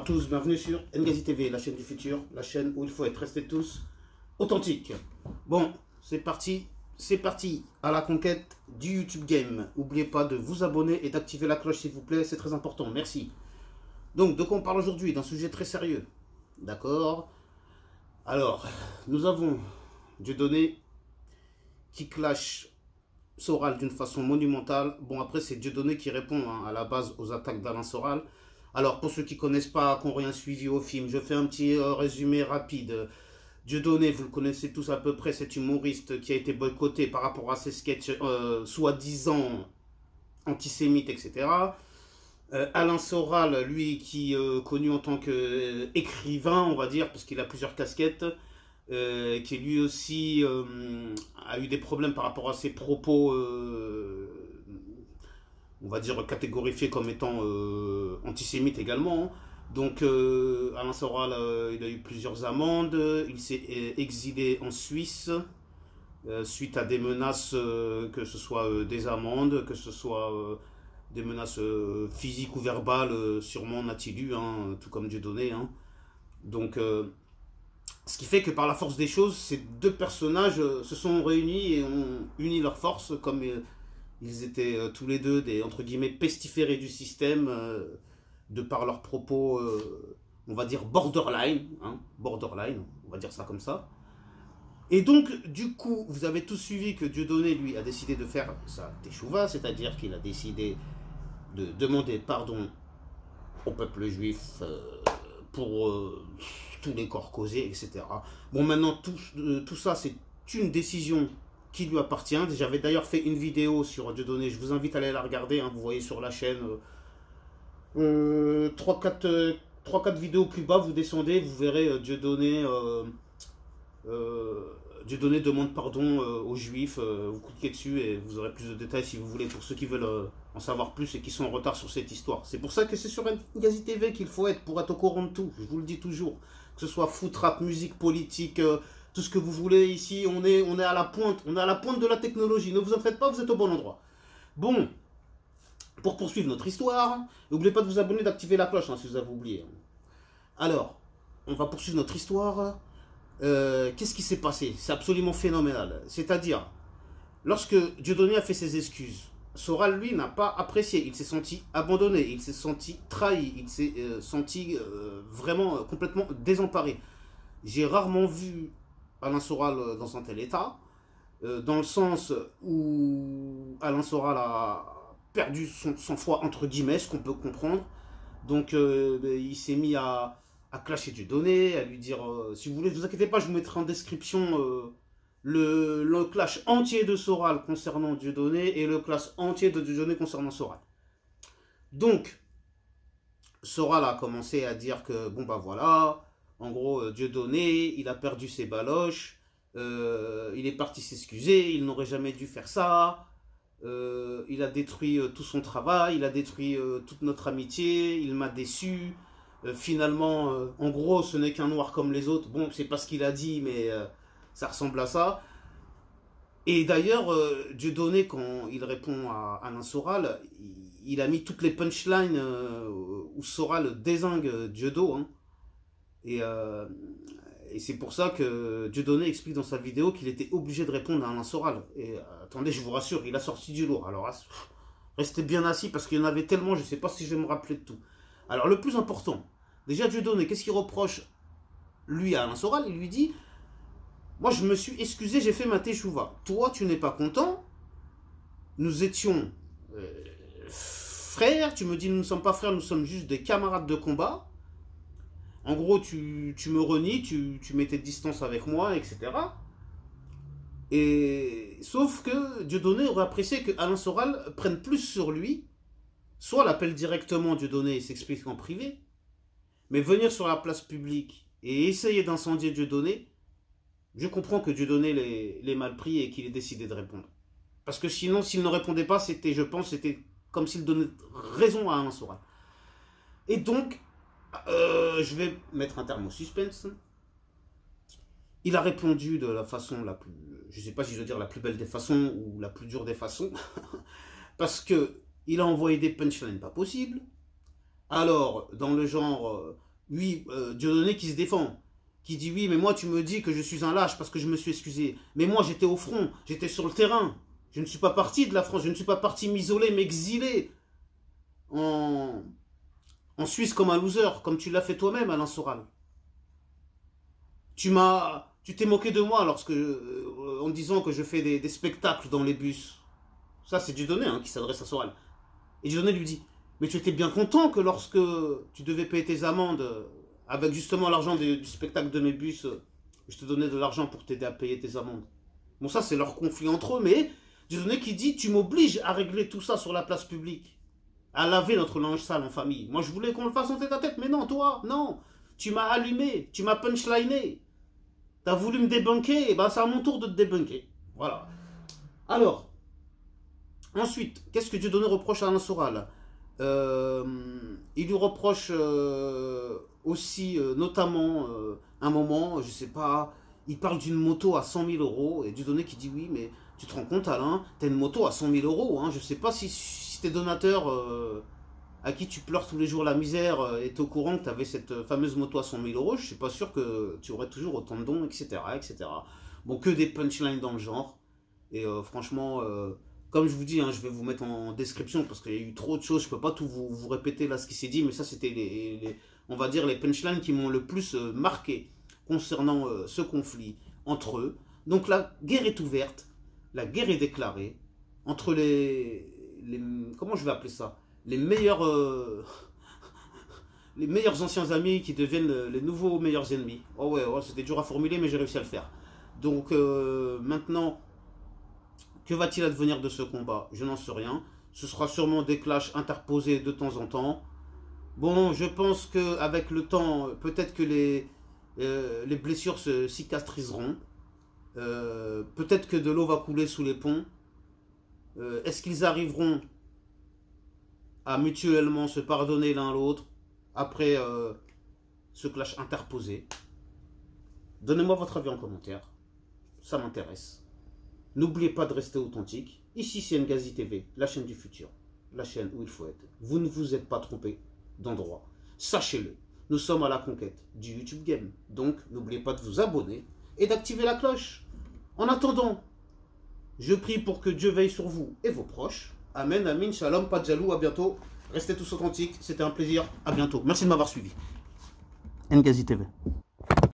à tous, bienvenue sur Ngazi TV, la chaîne du futur, la chaîne où il faut être resté tous authentiques. Bon, c'est parti, c'est parti à la conquête du YouTube Game. N'oubliez pas de vous abonner et d'activer la cloche s'il vous plaît, c'est très important, merci. Donc, de quoi on parle aujourd'hui? D'un sujet très sérieux, d'accord? Alors, nous avons Dieudonné qui clash Soral d'une façon monumentale. Bon, après, c'est Dieudonné qui répond hein, à la base aux attaques d'Alain Soral. Alors, pour ceux qui ne connaissent pas, qui n'ont rien suivi au film, je fais un petit euh, résumé rapide. Dieudonné, vous le connaissez tous à peu près, cet humoriste qui a été boycotté par rapport à ses sketchs euh, soi-disant antisémites, etc. Euh, Alain Soral, lui, qui est connu en tant qu'écrivain, on va dire, parce qu'il a plusieurs casquettes, qui lui aussi a eu des problèmes par rapport à ses propos on va dire, catégorifié comme étant euh, antisémite également. Hein. Donc, euh, Alain Soral, euh, il a eu plusieurs amendes. Il s'est exilé en Suisse suite à des menaces, que ce soit des amendes, que ce soit des menaces physiques ou verbales, sûrement n'a-t-il hein, tout comme Dieudonné. Hein. Donc, ce qui fait que par la force des choses, ces deux personnages se sont réunis et ont uni leurs forces comme ils étaient euh, tous les deux des, entre guillemets, pestiférés du système, euh, de par leurs propos, euh, on va dire, borderline, hein, borderline, on va dire ça comme ça. Et donc, du coup, vous avez tous suivi que Dieudonné, lui, a décidé de faire sa teshuva, c'est-à-dire qu'il a décidé de demander pardon au peuple juif pour tous les corps causés, etc. Bon, maintenant, tout, tout ça, c'est une décision qui lui appartient. J'avais d'ailleurs fait une vidéo sur Dieudonné, je vous invite à aller la regarder, hein. vous voyez sur la chaîne. 3-4 euh, euh, vidéos plus bas, vous descendez, vous verrez euh, Dieudonné, Dieudonné demande pardon aux juifs, vous cliquez dessus et vous aurez plus de détails si vous voulez pour ceux qui veulent en savoir plus et qui sont en retard sur cette histoire. C'est pour ça que c'est sur Ngazi TV qu'il faut être pour être au courant de tout, je vous le dis toujours. Que ce soit foot, rap, musique, politique, tout ce que vous voulez ici. On est, on est à la pointe, on est à la pointe de la technologie. Ne vous en faites pas, vous êtes au bon endroit. Bon, pour poursuivre notre histoire, n'oubliez pas de vous abonner, d'activer la cloche hein, si vous avez oublié. Alors, on va poursuivre notre histoire. Euh, qu'est-ce qui s'est passé? C'est absolument phénoménal. C'est-à-dire, lorsque Dieudonné a fait ses excuses, Soral, lui, n'a pas apprécié. Il s'est senti abandonné, il s'est senti trahi, il s'est euh, senti euh, vraiment complètement désemparé. J'ai rarement vu Alain Soral euh, dans un tel état, euh, dans le sens où Alain Soral a perdu son, son foi, entre guillemets, ce qu'on peut comprendre. Donc euh, ben, il s'est mis à, à clasher donné, à lui dire, si vous voulez, ne vous inquiétez pas, je vous mettrai en description le, le, clash entier de Soral concernant Dieudonné et le clash entier de Dieudonné concernant Soral. Donc, Soral a commencé à dire que, bon bah voilà, en gros, euh, Dieu donné, il a perdu ses baloches, euh, il est parti s'excuser, il n'aurait jamais dû faire ça, euh, il a détruit tout son travail, il a détruit toute notre amitié, il m'a déçu. finalement, en gros, ce n'est qu'un noir comme les autres. Bon, c'est pas ce qu'il a dit, mais ça ressemble à ça. Et d'ailleurs, Dieu donné, quand il répond à Alain Soral, il, a mis toutes les punchlines où Soral désingue Dieudo. Hein. Euh, et, c'est pour ça que Dieudonné explique dans sa vidéo qu'il était obligé de répondre à Alain Soral. Et euh, attendez, je vous rassure, il a sorti du lourd. Alors restez bien assis parce qu'il y en avait tellement, je ne sais pas si je vais me rappeler de tout. Alors le plus important, déjà Dieudonné, qu'est-ce qu'il reproche lui à Alain Soral? Il lui dit Moi je me suis excusé, j'ai fait ma teshuva. Toi tu n'es pas content Nous étions euh, frères, tu me dis nous ne sommes pas frères, nous sommes juste des camarades de combat. En gros, tu, me renies, tu, tu mettais de distance avec moi, etc. Et sauf que Dieudonné aurait apprécié que Alain Soral prenne plus sur lui, soit l'appelle directement Dieudonné et s'explique en privé, mais venir sur la place publique et essayer d'incendier Dieudonné, je comprends que Dieudonné l'ait mal pris et qu'il ait décidé de répondre. Parce que sinon, s'il ne répondait pas, c'était, je pense, c'était comme s'il donnait raison à Alain Soral. Et donc, euh, je vais mettre un terme au suspense. Il a répondu de la façon la plus, je ne sais pas si je veux dire la plus belle des façons ou la plus dure des façons, parce que il a envoyé des punchlines pas possibles. Alors, dans le genre, euh, oui, euh, Dieudonné qui se défend, qui dit oui, mais moi tu me dis que je suis un lâche parce que je me suis excusé. Mais moi j'étais au front, j'étais sur le terrain. Je ne suis pas parti de la France, je ne suis pas parti m'isoler, m'exiler en, en Suisse comme un loser, comme tu l'as fait toi-même, Alain Soral. Tu m'as, tu t'es moqué de moi lorsque, euh, en disant que je fais des, spectacles dans les bus. Ça, c'est Dieudonné hein, qui s'adresse à Soral. Et Dieudonné lui dit, mais tu étais bien content que lorsque tu devais payer tes amendes, avec justement l'argent du spectacle de mes bus, je te donnais de l'argent pour t'aider à payer tes amendes. Bon, ça, c'est leur conflit entre eux, mais Dieudonné qui dit, tu m'obliges à régler tout ça sur la place publique à laver notre linge sale en famille. Moi, je voulais qu'on le fasse en tête à tête, mais non, toi, non. Tu m'as allumé, tu m'as punchliné. T'as voulu me débunker, et ben c'est à mon tour de te débunker. Voilà. Alors, ensuite, qu'est-ce que Dieudonné reproche à Alain Soral? Euh, Il lui reproche euh, aussi, euh, notamment, un moment, je sais pas, il parle d'une moto à 100 000 euros, et Dieudonné qui dit oui, mais tu te rends compte, Alain, t'as une moto à 100 000 euros, hein, je sais pas si tes donateurs euh, à qui tu pleures tous les jours la misère euh, étaient au courant que tu avais cette euh, fameuse moto à 100 000 euros, je suis pas sûr que tu aurais toujours autant de dons, etc. etc. Bon, que des punchlines dans le genre. Et franchement, comme je vous dis, hein, je vais vous mettre en description parce qu'il y a eu trop de choses, je peux pas tout vous, répéter là ce qui s'est dit, mais ça c'était les, on va dire les punchlines qui m'ont le plus marqué concernant ce conflit entre eux. Donc la guerre est ouverte, la guerre est déclarée entre les, comment je vais appeler ça? Les meilleurs, euh, les meilleurs anciens amis qui deviennent les nouveaux meilleurs ennemis. Oh ouais, c'était dur à formuler, mais j'ai réussi à le faire. Donc euh, maintenant, que va-t-il advenir de ce combat? Je n'en sais rien. Ce sera sûrement des clashs interposés de temps en temps. Bon, je pense qu'avec le temps, peut-être que les, euh, les blessures se cicatriseront. peut-être que de l'eau va couler sous les ponts. Euh, est-ce qu'ils arriveront à mutuellement se pardonner l'un l'autre après euh, ce clash interposé? Donnez-moi votre avis en commentaire. Ça m'intéresse. N'oubliez pas de rester authentique. Ici, c'est Ngazi TV, la chaîne du futur. La chaîne où il faut être. Vous ne vous êtes pas trompé d'endroit. Sachez-le. Nous sommes à la conquête du YouTube Game. Donc, n'oubliez pas de vous abonner et d'activer la cloche. En attendant, je prie pour que Dieu veille sur vous et vos proches. Amen, amin, shalom, pas de jaloux, à bientôt. Restez tous authentiques, c'était un plaisir, à bientôt. Merci de m'avoir suivi. Ngazi TV.